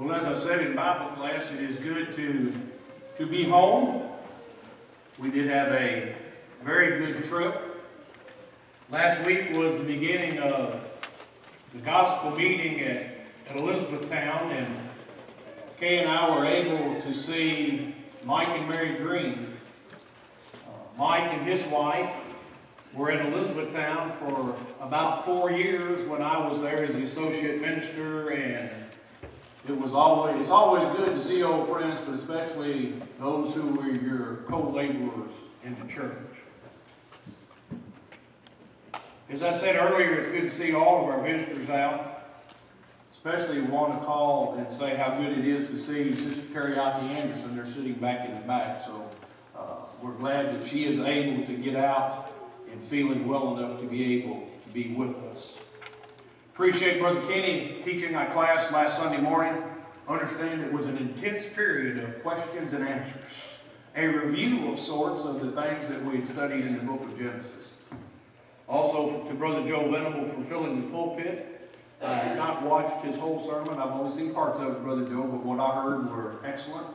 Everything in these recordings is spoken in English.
Well, as I said in Bible class, it is good to, to be home. We did have a very good trip. Last week was the beginning of the gospel meeting at, at Elizabethtown, and Kay and I were able to see Mike and Mary Green. Uh, Mike and his wife were in Elizabethtown for about four years when I was there as the associate minister, and it was always, it's always good to see old friends, but especially those who were your co-laborers in the church. As I said earlier, it's good to see all of our visitors out. Especially want to call and say how good it is to see Sister Teriyaki Anderson. They're sitting back in the back, so uh, we're glad that she is able to get out and feeling well enough to be able to be with us. Appreciate Brother Kenny teaching our class last Sunday morning. Understand it was an intense period of questions and answers. A review of sorts of the things that we had studied in the book of Genesis. Also to Brother Joe Venable for filling the pulpit. I have not watched his whole sermon. I've only seen parts of it, Brother Joe, but what I heard were excellent.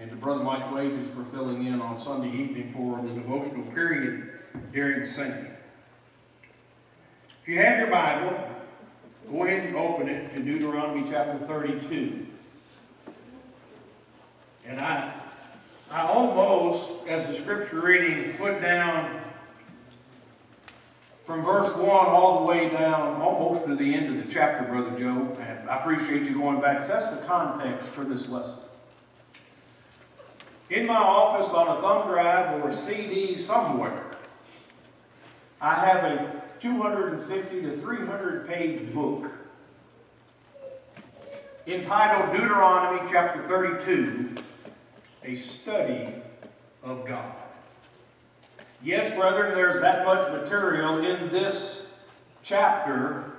And to Brother Mike Wages for filling in on Sunday evening for the devotional period during singing. If you have your Bible, Go ahead and open it to Deuteronomy chapter 32. And I, I almost, as the scripture reading, put down from verse 1 all the way down almost to the end of the chapter, Brother Joe. And I appreciate you going back. So that's the context for this lesson. In my office on a thumb drive or a CD somewhere, I have a 250 to 300 page book entitled Deuteronomy chapter 32, A Study of God. Yes, brethren, there's that much material in this chapter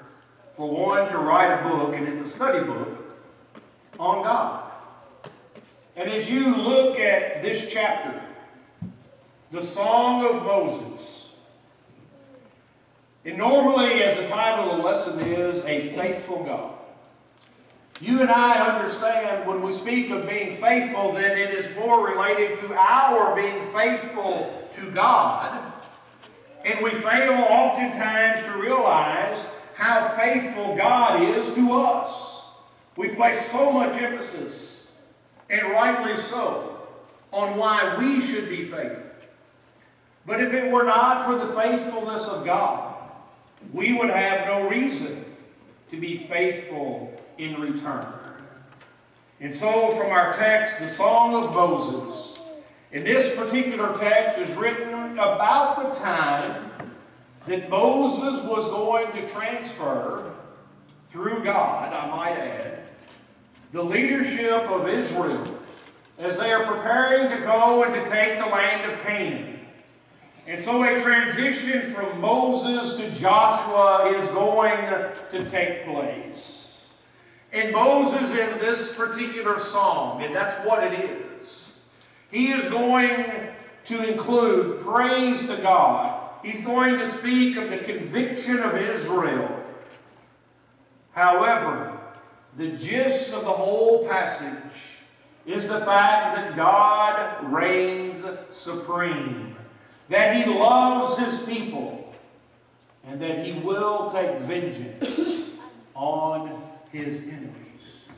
for one to write a book, and it's a study book on God. And as you look at this chapter, the Song of Moses, and normally, as the title of the lesson is, A Faithful God. You and I understand when we speak of being faithful that it is more related to our being faithful to God. And we fail oftentimes to realize how faithful God is to us. We place so much emphasis, and rightly so, on why we should be faithful. But if it were not for the faithfulness of God, we would have no reason to be faithful in return. And so from our text, the Song of Moses, in this particular text is written about the time that Moses was going to transfer, through God, I might add, the leadership of Israel as they are preparing to go and to take the land of Canaan. And so a transition from Moses to Joshua is going to take place. And Moses in this particular psalm, and that's what it is, he is going to include praise to God. He's going to speak of the conviction of Israel. However, the gist of the whole passage is the fact that God reigns supreme that he loves his people, and that he will take vengeance on his enemies.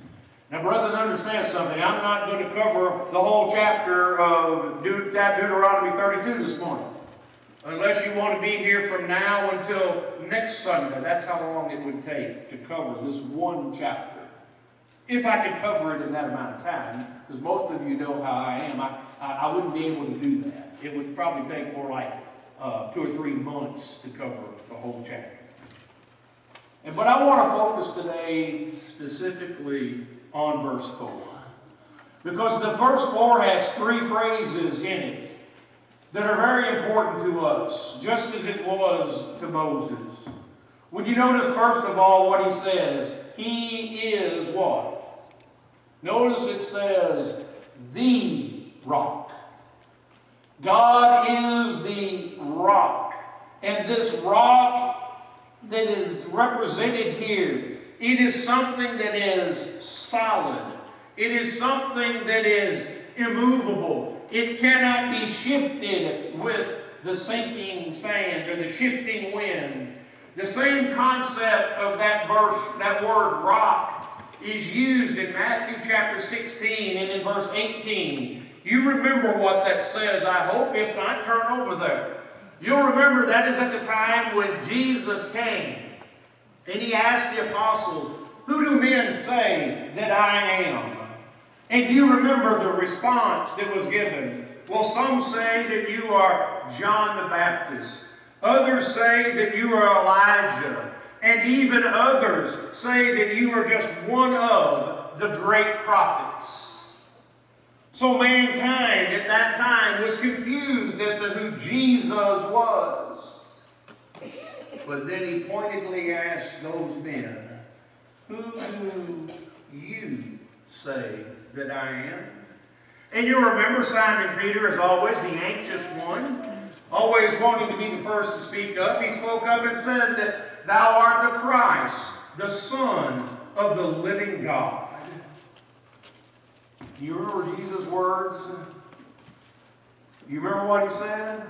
Now, brethren, understand something. I'm not going to cover the whole chapter of De Deuteronomy 32 this morning. Unless you want to be here from now until next Sunday. That's how long it would take to cover this one chapter. If I could cover it in that amount of time, because most of you know how I am, I, I, I wouldn't be able to do that it would probably take more like uh, two or three months to cover the whole chapter. And but I want to focus today specifically on verse 4. Because the verse 4 has three phrases in it that are very important to us, just as it was to Moses. Would you notice, first of all, what he says? He is what? Notice it says, the rock. God is the rock. And this rock that is represented here It is something that is solid. It is something that is immovable. It cannot be shifted with the sinking sands or the shifting winds. The same concept of that verse, that word rock, is used in Matthew chapter 16 and in verse 18. You remember what that says, I hope. If not, turn over there. You'll remember that is at the time when Jesus came. And he asked the apostles, Who do men say that I am? And you remember the response that was given. Well, some say that you are John the Baptist. Others say that you are Elijah. And even others say that you are just one of the great prophets. So mankind at that time was confused as to who Jesus was. But then he pointedly asked those men, Who do you say that I am? And you remember Simon Peter, as always, the anxious one, always wanting to be the first to speak up. He spoke up and said that thou art the Christ, the Son of the living God. You remember Jesus' words? You remember what he said?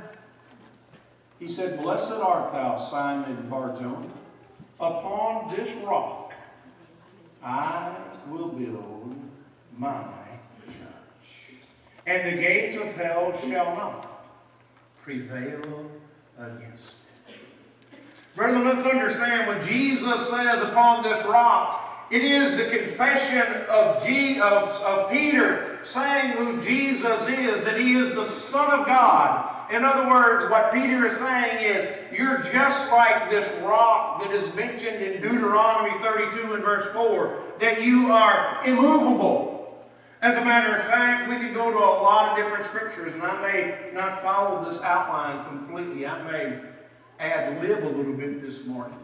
He said, Blessed art thou, Simon Barjona. Upon this rock I will build my church. and the gates of hell shall not prevail against it. Brethren, let's understand when Jesus says upon this rock, it is the confession of, G, of, of Peter saying who Jesus is, that he is the Son of God. In other words, what Peter is saying is, you're just like this rock that is mentioned in Deuteronomy 32 and verse 4, that you are immovable. As a matter of fact, we could go to a lot of different scriptures, and I may not follow this outline completely. I may ad lib a little bit this morning.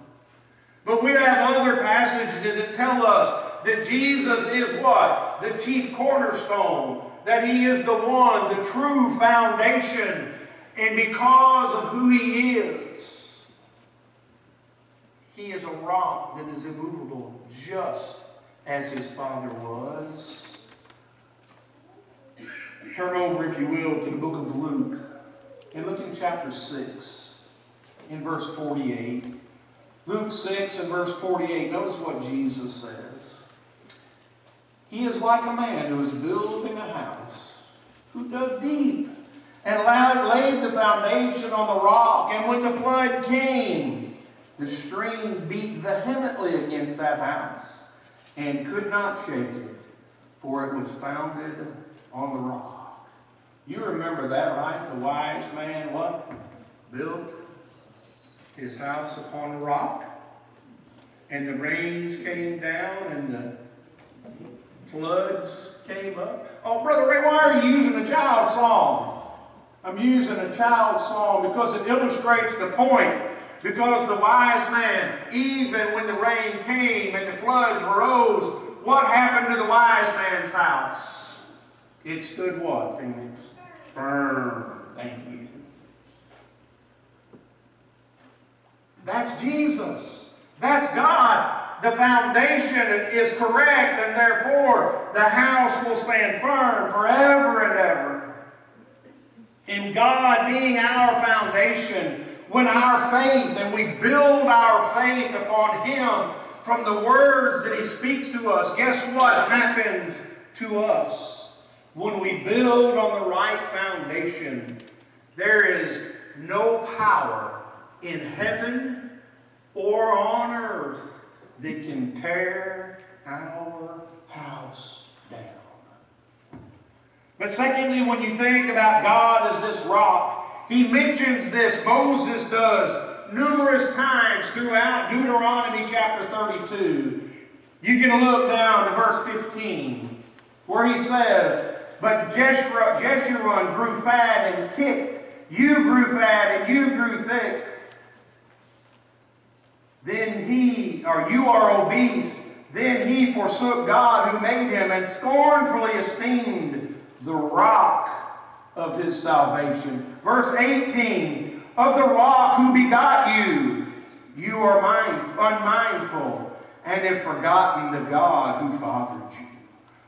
But we have other passages that tell us that Jesus is what? The chief cornerstone. That he is the one, the true foundation. And because of who he is, he is a rock that is immovable, just as his Father was. Turn over, if you will, to the book of Luke and look in chapter 6, in verse 48. Luke 6 and verse 48, notice what Jesus says. He is like a man who is building a house, who dug deep and laid the foundation on the rock. And when the flood came, the stream beat vehemently against that house and could not shake it, for it was founded on the rock. You remember that, right? The wise man, what? Built his house upon a rock. And the rains came down and the floods came up. Oh, Brother Ray, why are you using a child song? I'm using a child song because it illustrates the point. Because the wise man, even when the rain came and the floods rose, what happened to the wise man's house? It stood what, Phoenix? Firm. Thank you. That's Jesus. That's God. The foundation is correct, and therefore the house will stand firm forever and ever. In God being our foundation, when our faith, and we build our faith upon Him from the words that He speaks to us, guess what happens to us? When we build on the right foundation, there is no power in heaven or on earth that can tear our house down. But secondly, when you think about God as this rock, he mentions this, Moses does, numerous times throughout Deuteronomy chapter 32. You can look down to verse 15, where he says, but Jeshurun grew fat and kicked. You grew fat and you grew thick. Then he, or you are obese. Then he forsook God who made him and scornfully esteemed the rock of his salvation. Verse 18, of the rock who begot you, you are mind, unmindful. and have forgotten the God who fathered you.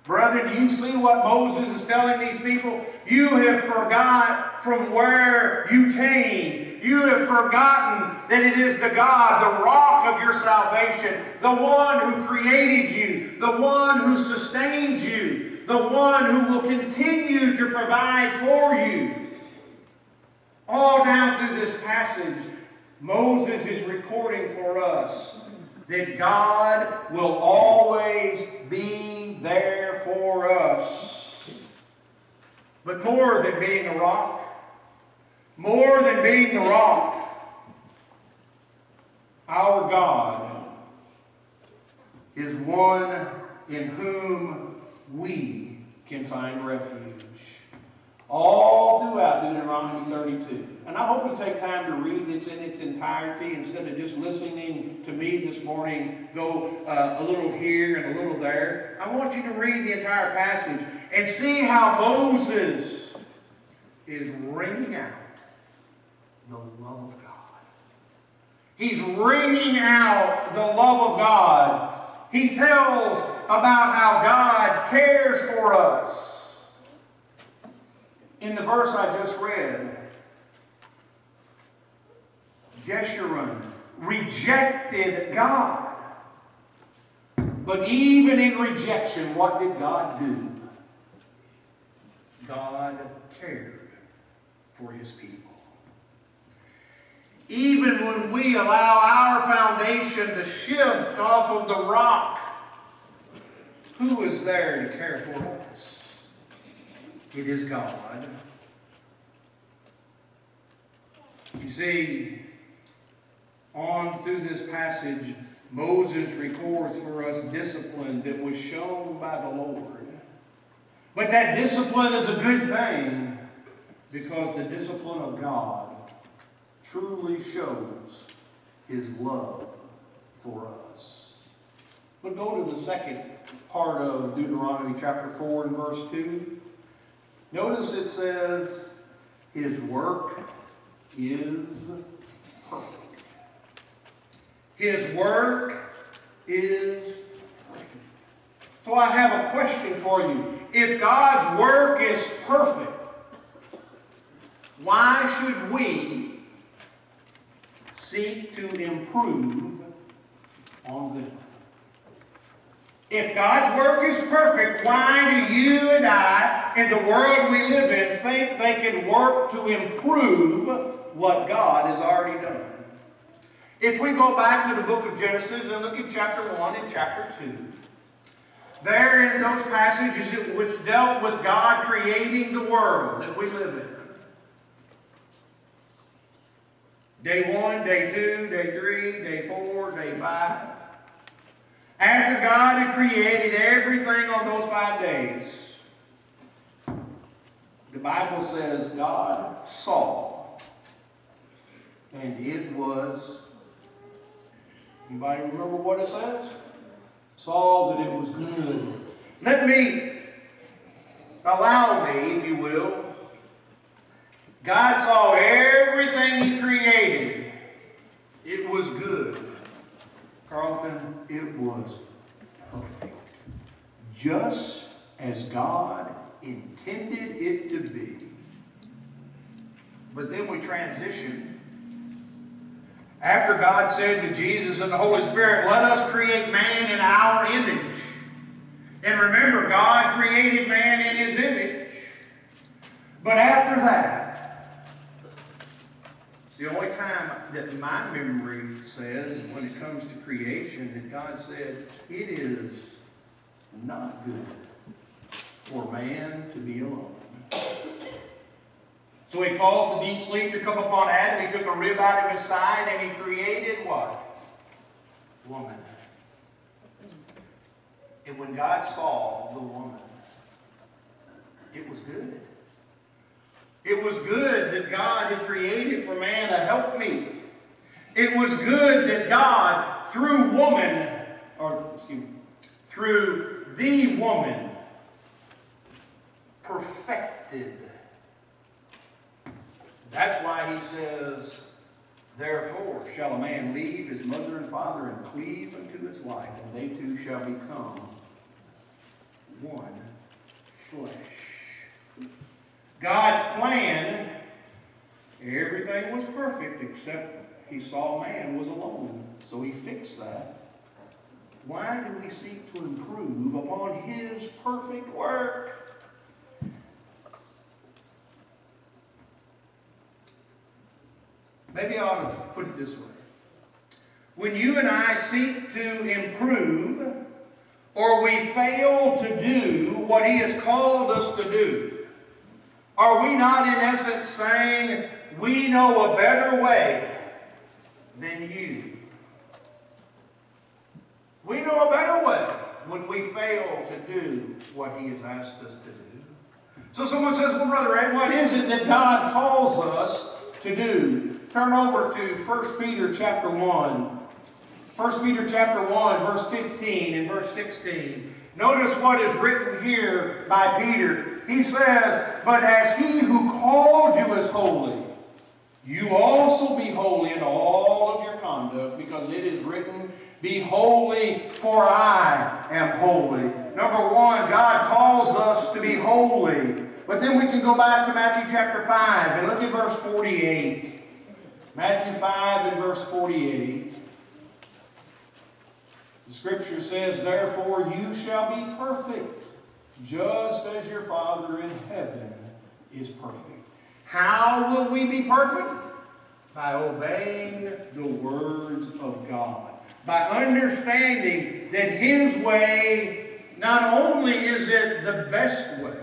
Brethren, do you see what Moses is telling these people? You have forgot from where you came. You have forgotten that it is the God, the rock of your salvation, the one who created you, the one who sustains you, the one who will continue to provide for you. All down through this passage, Moses is recording for us that God will always be there for us. But more than being a rock, more than being the rock, our God is one in whom we can find refuge. All throughout Deuteronomy 32. And I hope you take time to read it in its entirety instead of just listening to me this morning go uh, a little here and a little there. I want you to read the entire passage and see how Moses is ringing out the love of God. He's ringing out the love of God. He tells about how God cares for us. In the verse I just read, Jeshurun rejected God. But even in rejection, what did God do? God cared for his people. Even when we allow our foundation to shift off of the rock, who is there to care for us? It is God. You see, on through this passage, Moses records for us discipline that was shown by the Lord. But that discipline is a good thing because the discipline of God truly shows his love for us. But go to the second part of Deuteronomy chapter 4 and verse 2. Notice it says, His work is perfect. His work is perfect. So I have a question for you. If God's work is perfect, why should we seek to improve on them? If God's work is perfect, why do you and I, in the world we live in, think they can work to improve what God has already done? If we go back to the book of Genesis and look at chapter 1 and chapter 2, there in those passages which dealt with God creating the world that we live in. Day 1, day 2, day 3, day 4, day 5. After God had created everything on those five days, the Bible says God saw, and it was, anybody remember what it says? Saw that it was good. Let me, allow me, if you will, God saw everything He created. It was good. Carlton, it was perfect. Just as God intended it to be. But then we transition. After God said to Jesus and the Holy Spirit, let us create man in our image. And remember, God created man in his image. But after that, the only time that my memory says, when it comes to creation, that God said, it is not good for man to be alone. So he caused the deep sleep to come upon Adam. He took a rib out of his side and he created what? Woman. And when God saw the woman, it was good. It was good that God had created for man a helpmeet. It was good that God, through woman, or excuse me, through the woman, perfected. That's why he says, Therefore shall a man leave his mother and father and cleave unto his wife, and they two shall become one flesh. God's plan, everything was perfect except he saw man was alone, so he fixed that. Why do we seek to improve upon his perfect work? Maybe I ought to put it this way. When you and I seek to improve, or we fail to do what He has called us to do, are we not in essence saying, we know a better way than you? We know a better way when we fail to do what He has asked us to do. So someone says, well, Brother Ed, what is it that God calls us to do? Turn over to 1 Peter chapter 1. 1 Peter chapter 1, verse 15 and verse 16. Notice what is written here by Peter. He says, But as he who called you is holy, you also be holy in all of your conduct, because it is written, Be holy, for I am holy. Number one, God calls us to be holy. But then we can go back to Matthew chapter 5 and look at verse 48. Matthew 5 and verse 48. The scripture says, Therefore you shall be perfect, just as your Father in heaven is perfect. How will we be perfect? By obeying the words of God. By understanding that His way, not only is it the best way,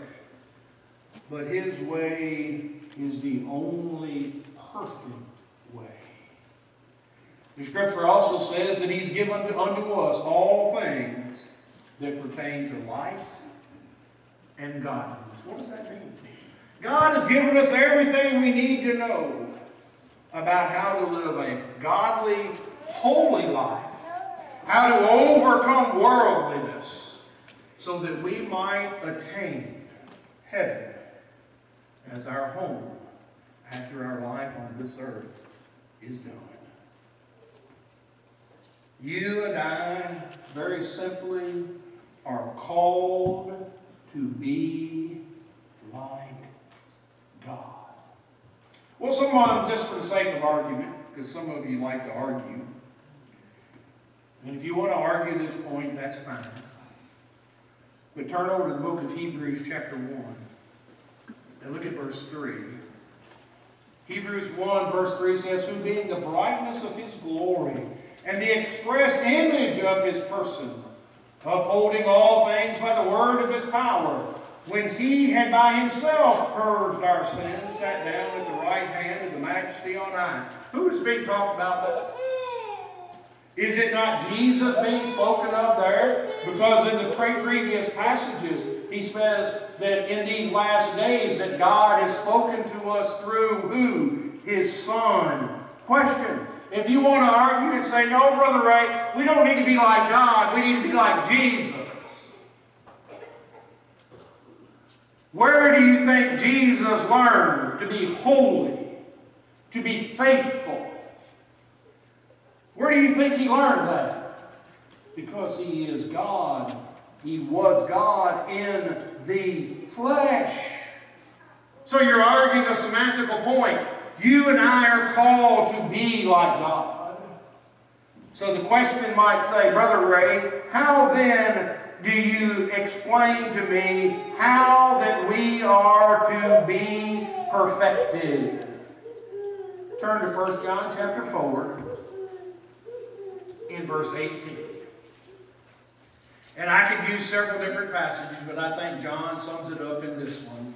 but His way is the only perfect. The scripture also says that He's given unto us all things that pertain to life and godliness. What does that mean? God has given us everything we need to know about how to live a godly, holy life, how to overcome worldliness, so that we might attain heaven as our home after our life on this earth is done. You and I, very simply, are called to be like God. Well, someone, just for the sake of argument, because some of you like to argue, and if you want to argue this point, that's fine. But turn over to the book of Hebrews, chapter 1, and look at verse 3. Hebrews 1, verse 3 says, Who being the brightness of his glory and the express image of his person, upholding all things by the word of his power, when he had by himself purged our sins, sat down at the right hand of the majesty on high. Who is being talked about there? Is it not Jesus being spoken of there? Because in the previous passages, he says that in these last days that God has spoken to us through who? His Son. Question. If you want to argue and say, no, Brother Ray, we don't need to be like God. We need to be like Jesus. Where do you think Jesus learned to be holy, to be faithful? Where do you think he learned that? Because he is God. He was God in the flesh. So you're arguing a semantical point. You and I are called to be like God. So the question might say, Brother Ray, how then do you explain to me how that we are to be perfected? Turn to 1 John chapter 4 in verse 18. And I could use several different passages, but I think John sums it up in this one,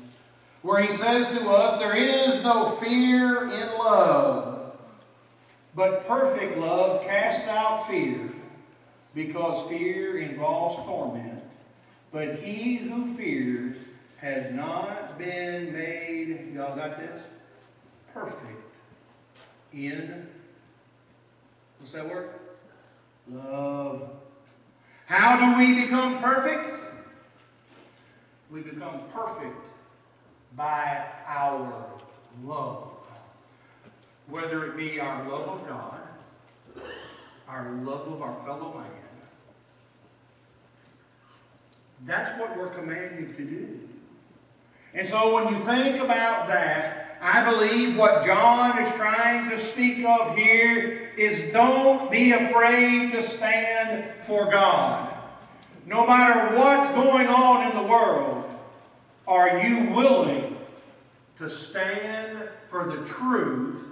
where he says to us, There is no fear in love, but perfect love casts out fear, because fear involves torment. But he who fears has not been made, y'all got this? Perfect in, what's that word? Love. How do we become perfect? We become perfect by our love. whether it be our love of God, our love of our fellow man. That's what we're commanded to do. And so when you think about that, I believe what John is trying to speak of here is don't be afraid to stand for God. No matter what's going on in the world, are you willing to stand for the truth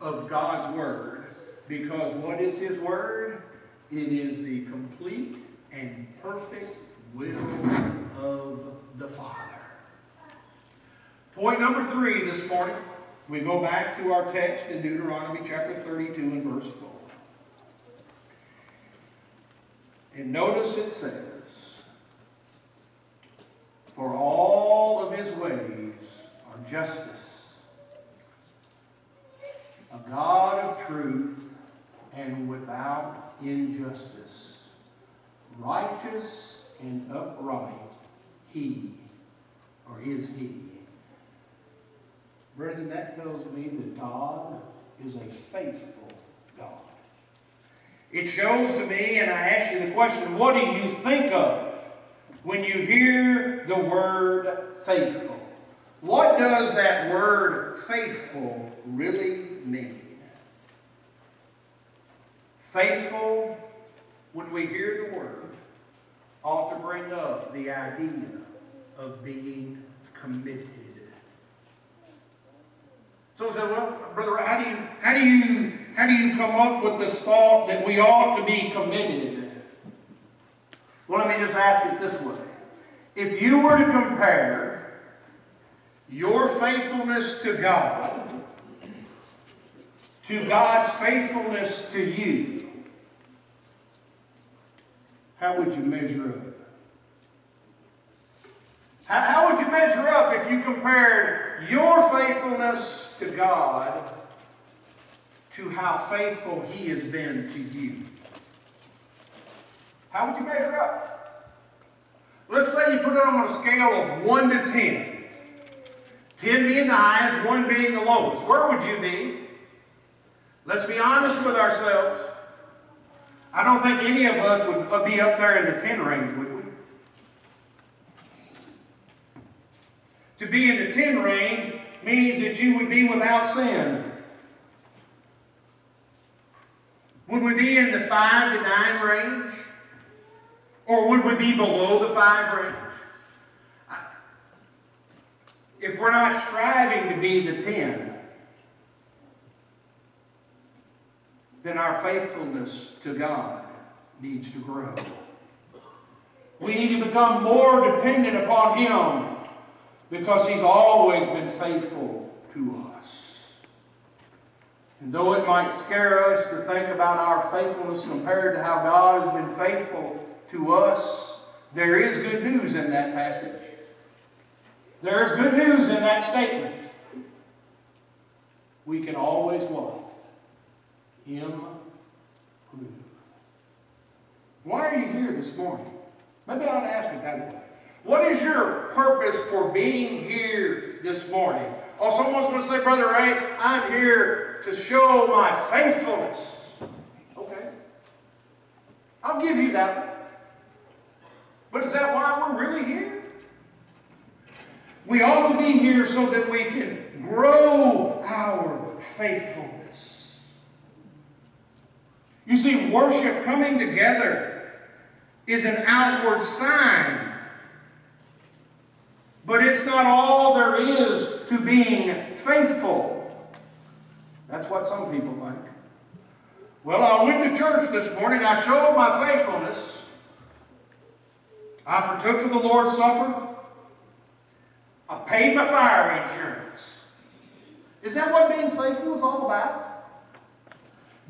of God's Word? Because what is His Word? It is the complete and perfect will of the Father. Point number three this morning, we go back to our text in Deuteronomy chapter 32 and verse 4. And notice it says, For all of his ways are justice, a God of truth and without injustice, righteous and upright, he, or is he. Brethren, that tells me that God is a faithful God. It shows to me, and I ask you the question, what do you think of when you hear the word faithful? What does that word faithful really mean? Faithful, when we hear the word, ought to bring up the idea of being committed. So I said, well, brother, how do you how do you how do you come up with this thought that we ought to be committed? Well, let me just ask it this way. If you were to compare your faithfulness to God to God's faithfulness to you, how would you measure up? How, how would you measure up if you compared your faithfulness to God to how faithful He has been to you? How would you measure up? Let's say you put it on a scale of 1 to 10. 10 being the highest, 1 being the lowest. Where would you be? Let's be honest with ourselves. I don't think any of us would uh, be up there in the 10 range, would we? To be in the 10 range means that you would be without sin. Would we be in the 5 to 9 range? Or would we be below the 5 range? If we're not striving to be the 10, then our faithfulness to God needs to grow. We need to become more dependent upon Him because He's always been faithful to us. And though it might scare us to think about our faithfulness compared to how God has been faithful to us, there is good news in that passage. There is good news in that statement. We can always what? Improve. Why are you here this morning? Maybe I ought to ask it that way. What is your purpose for being here this morning? Oh, someone's going to say, Brother Ray, I'm here to show my faithfulness. Okay. I'll give you that one. But is that why we're really here? We ought to be here so that we can grow our faithfulness. You see, worship coming together is an outward sign but it's not all there is to being faithful. That's what some people think. Well, I went to church this morning. I showed my faithfulness. I partook of the Lord's Supper. I paid my fire insurance. Is that what being faithful is all about?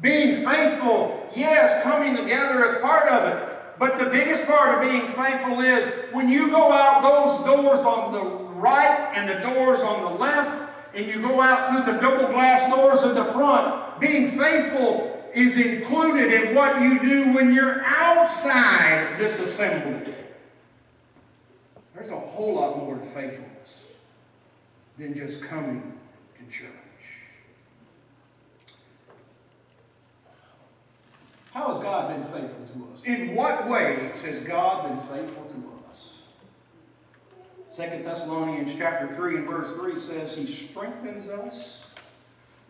Being faithful, yes, coming together is part of it. But the biggest part of being faithful is when you go out those doors on the right and the doors on the left, and you go out through the double glass doors at the front, being faithful is included in what you do when you're outside this assembly. There's a whole lot more to faithfulness than just coming to church. How has God been faithful to us? In what ways has God been faithful to us? 2 Thessalonians chapter 3 and verse 3 says, He strengthens us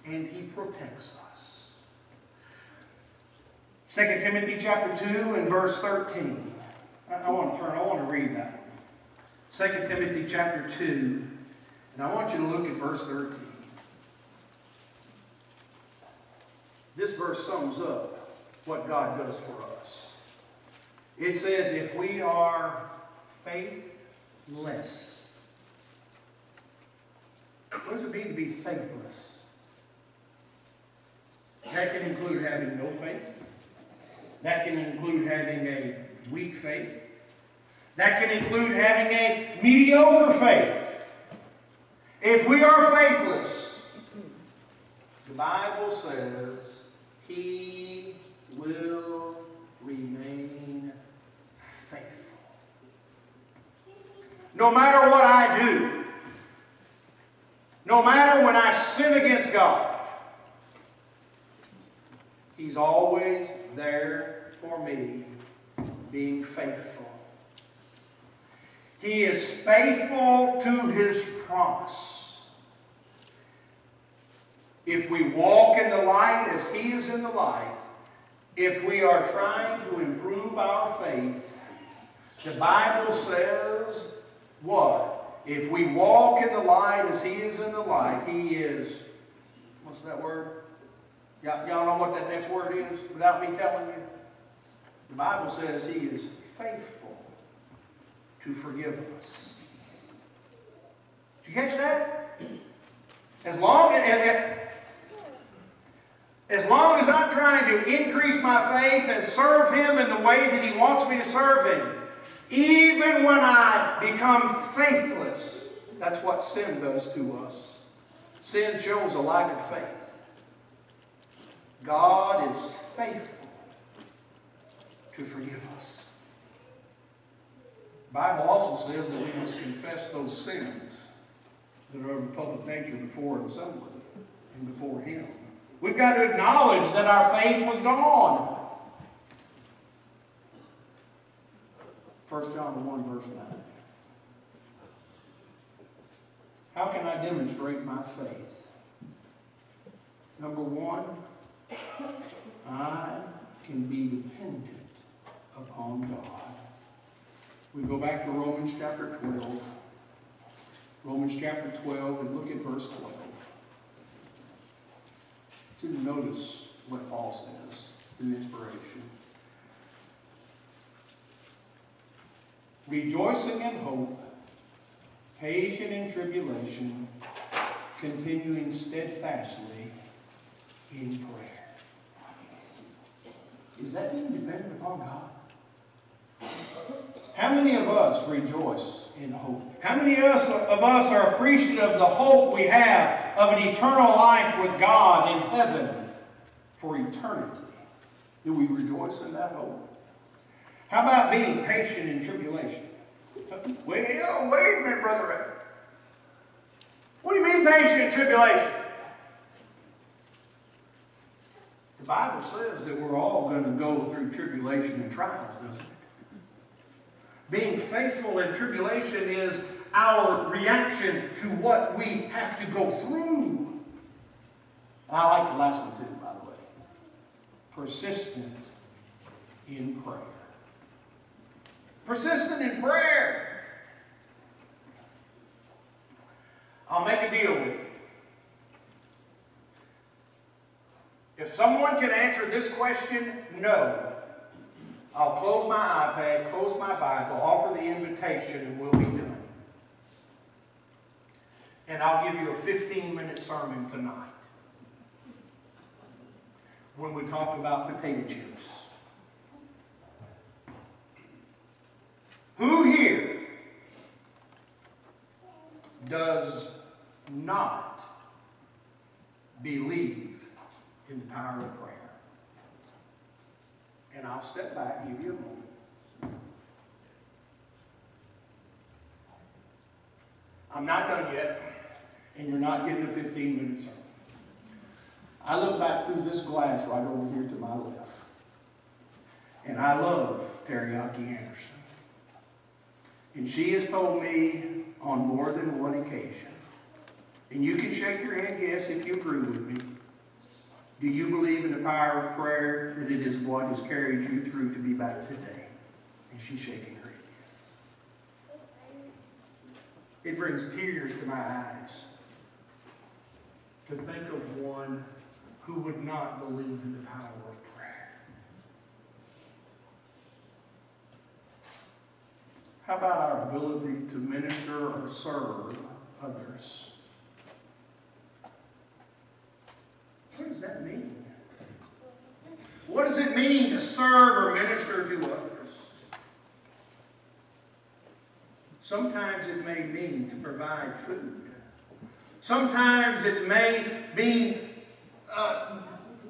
and He protects us. 2 Timothy chapter 2 and verse 13. I, I want to turn, I want to read that 2 Timothy chapter 2, and I want you to look at verse 13. This verse sums up what God does for us. It says, if we are faithless, what does it mean to be faithless? That can include having no faith. That can include having a weak faith. That can include having a mediocre faith. If we are faithless, the Bible says he will remain faithful. No matter what I do, no matter when I sin against God, He's always there for me, being faithful. He is faithful to His promise. If we walk in the light as He is in the light, if we are trying to improve our faith, the Bible says what? If we walk in the light as He is in the light, He is, what's that word? Y'all know what that next word is without me telling you? The Bible says He is faithful to forgive us. Did you catch that? As long as, as long as I'm trying to increase my faith and serve Him in the way that He wants me to serve Him, even when I become faithless, that's what sin does to us. Sin shows a lack of faith. God is faithful to forgive us. Bible also says that we must confess those sins that are of a public nature before an assembly and before Him. We've got to acknowledge that our faith was gone. 1 John 1, verse 9. How can I demonstrate my faith? Number one, I can be dependent upon God. We go back to Romans chapter 12. Romans chapter 12 and look at verse 12. To notice what Paul says through inspiration. Rejoicing in hope, patient in tribulation, continuing steadfastly in prayer. Is that being dependent upon God? How many of us rejoice in hope? How many of us, of us are appreciative of the hope we have of an eternal life with God in heaven for eternity? Do we rejoice in that hope? How about being patient in tribulation? Wait, wait a minute, Brother What do you mean patient in tribulation? The Bible says that we're all going to go through tribulation and trials, doesn't it? Being faithful in tribulation is our reaction to what we have to go through. And I like the last one too, by the way. Persistent in prayer. Persistent in prayer. I'll make a deal with you. If someone can answer this question, no. I'll close my iPad, close my Bible, offer the invitation, and we'll be done. And I'll give you a 15-minute sermon tonight when we talk about potato chips. Who here does not believe in the power of prayer. And I'll step back and give you a moment. I'm not done yet, and you're not getting a 15 minutes. I look back through this glass right over here to my left. And I love Teriyaki Anderson. And she has told me on more than one occasion, and you can shake your head yes if you agree with me. Do you believe in the power of prayer that it is what has carried you through to be back today? And she's shaking her head yes. It brings tears to my eyes to think of one who would not believe in the power of prayer. How about our ability to minister or serve others? What does that mean? What does it mean to serve or minister to others? Sometimes it may mean to provide food. Sometimes it may mean uh,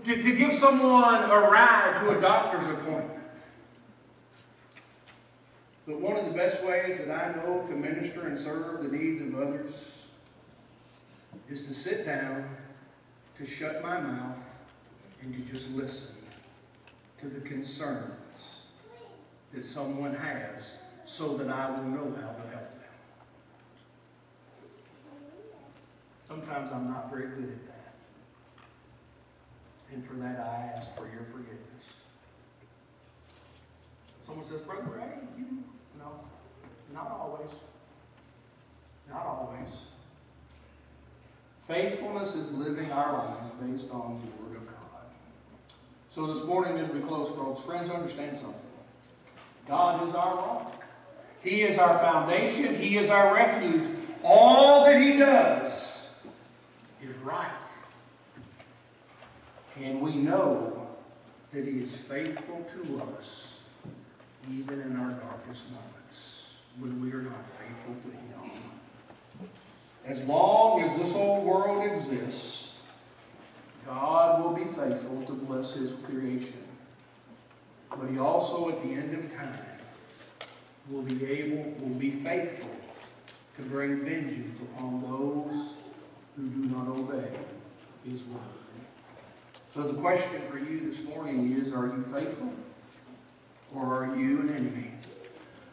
to, to give someone a ride to a doctor's appointment. But one of the best ways that I know to minister and serve the needs of others is to sit down, to shut my mouth, and to just listen to the concerns that someone has so that I will know how to help them. Sometimes I'm not very good at that. And for that, I ask for your forgiveness. Someone says, Brother Ray, you, no, not always. Not always. Faithfulness is living our lives based on the Word of God. So this morning as we close, folks, friends, understand something. God is our rock. He is our foundation. He is our refuge. All that He does is right. And we know that He is faithful to us even in our darkest moments when we are not faithful to Him. As long as this old world exists, God will be faithful to bless His creation. But He also, at the end of time, will be able, will be faithful to bring vengeance upon those who do not obey His word. So the question for you this morning is, are you faithful? Or are you an enemy?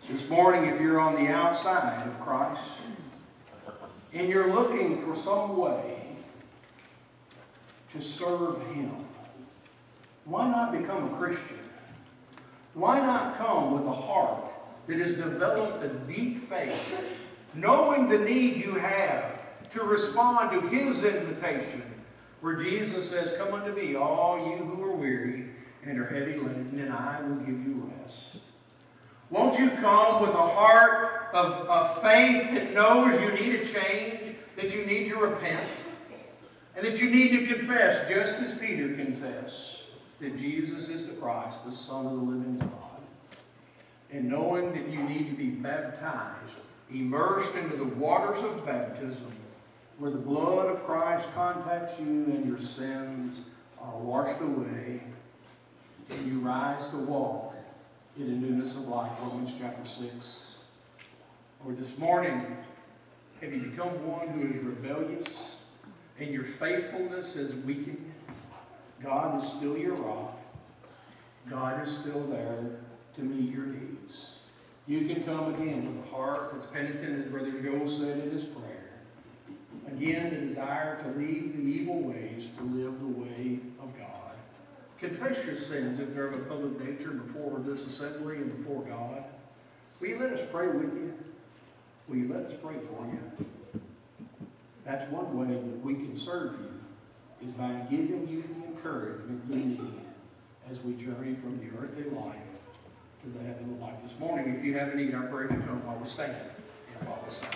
This morning, if you're on the outside of Christ, and you're looking for some way to serve Him, why not become a Christian? Why not come with a heart that has developed a deep faith, knowing the need you have to respond to His invitation, where Jesus says, Come unto me, all you who are weary and are heavy laden, and I will give you rest. Won't you come with a heart of, of faith that knows you need a change, that you need to repent, and that you need to confess, just as Peter confessed, that Jesus is the Christ, the Son of the living God. And knowing that you need to be baptized, immersed into the waters of baptism, where the blood of Christ contacts you and your sins are washed away, and you rise to walk in a newness of life, Romans chapter 6. Or this morning, have you become one who is rebellious and your faithfulness has weakened? God is still your rock. God is still there to meet your needs. You can come again with a heart that's penitent, as Brother Joe said in his prayer. Again, the desire to leave the evil ways, to live the way. Confess your sins if they're of a public nature before this assembly and before God. Will you let us pray with you? Will you let us pray for you? That's one way that we can serve you, is by giving you the encouragement you need as we journey from the earthly life to the heavenly life. This morning, if you have a need, I pray you come while we stand and while we sing.